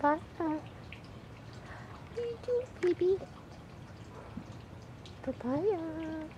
bye. What are you doing, baby? Papaya.